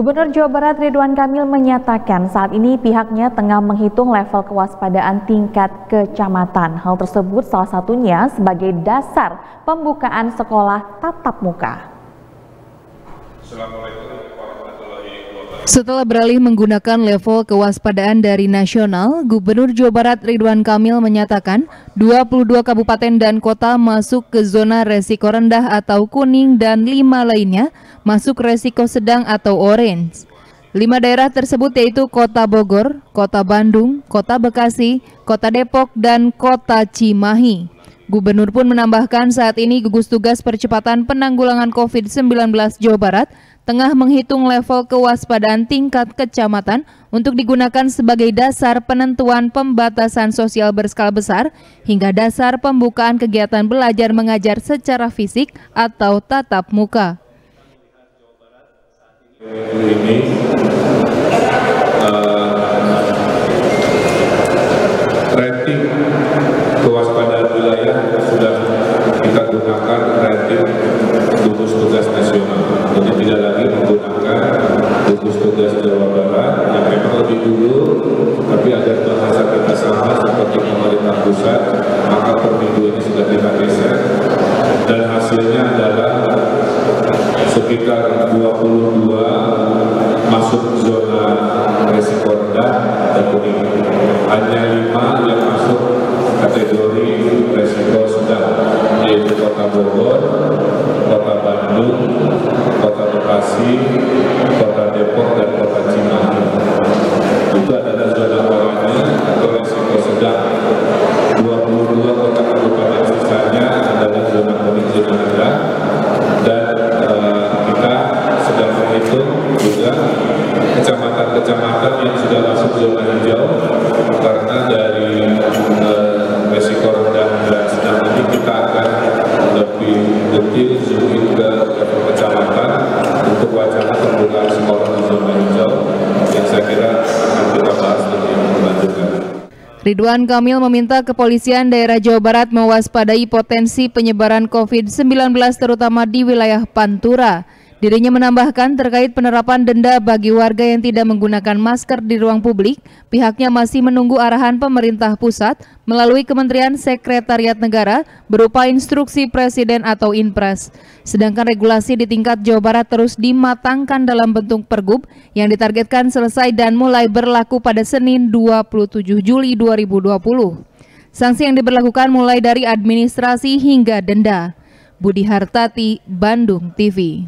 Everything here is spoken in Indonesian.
Gubernur Jawa Barat Ridwan Kamil menyatakan saat ini pihaknya tengah menghitung level kewaspadaan tingkat kecamatan. Hal tersebut salah satunya sebagai dasar pembukaan sekolah tatap muka. Setelah beralih menggunakan level kewaspadaan dari nasional, Gubernur Jawa Barat Ridwan Kamil menyatakan 22 kabupaten dan kota masuk ke zona resiko rendah atau kuning dan lima lainnya masuk resiko sedang atau orange. Lima daerah tersebut yaitu Kota Bogor, Kota Bandung, Kota Bekasi, Kota Depok, dan Kota Cimahi. Gubernur pun menambahkan saat ini gugus tugas percepatan penanggulangan COVID-19 Jawa Barat tengah menghitung level kewaspadaan tingkat kecamatan untuk digunakan sebagai dasar penentuan pembatasan sosial berskala besar hingga dasar pembukaan kegiatan belajar mengajar secara fisik atau tatap muka. Ini uh, rating kewaspadaan wilayah sudah kita gunakan rating gugus tugas nasional. Jadi tidak lagi menggunakan gugus tugas Jawa Barat yang memang lebih dulu, tapi agar bahasa kita sama seperti pemerintah pusat, maka per minggu ini sudah kita geser dan hasilnya adalah sekitar 22 masuk zona resiko rendah dan kuning. Hanya lima yang masuk kategori resiko sedang, yaitu Kota Bogor, Kota Bandung, Kota Bekasi, Kota Depok, dan Kota Cimahi. Kecamatan-kecamatan yang sudah masuk zona hijau karena dari uh, resiko rendah dan sedang ini kita akan lebih detail zoom in ke kecamatan untuk wacana pembukaan sekolah di zona hijau yang saya kira akan kita bahas lebih lanjutkan. Ridwan Kamil meminta kepolisian daerah Jawa Barat mewaspadai potensi penyebaran COVID-19 terutama di wilayah Pantura. Dirinya menambahkan terkait penerapan denda bagi warga yang tidak menggunakan masker di ruang publik, pihaknya masih menunggu arahan pemerintah pusat melalui Kementerian Sekretariat Negara berupa instruksi Presiden atau Inpres. Sedangkan regulasi di tingkat Jawa Barat terus dimatangkan dalam bentuk pergub yang ditargetkan selesai dan mulai berlaku pada Senin 27 Juli 2020. Sanksi yang diberlakukan mulai dari administrasi hingga denda. Budi Hartati, Bandung TV.